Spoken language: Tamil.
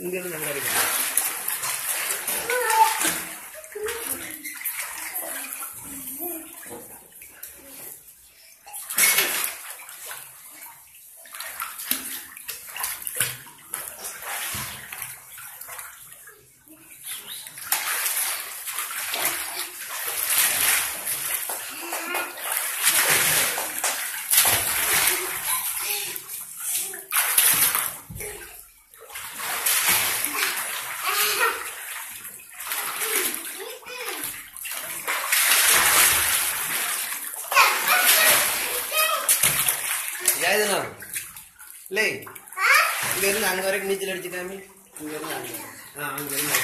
இங்க இருந்து அங்க வரைக்கும் ஏதுனா இல்லை. இங்க இருந்து அங்க வரைக்கும் நீச்சல் அடிச்சு காமி இங்க இருந்து அங்க ஆ அங்க இருந்து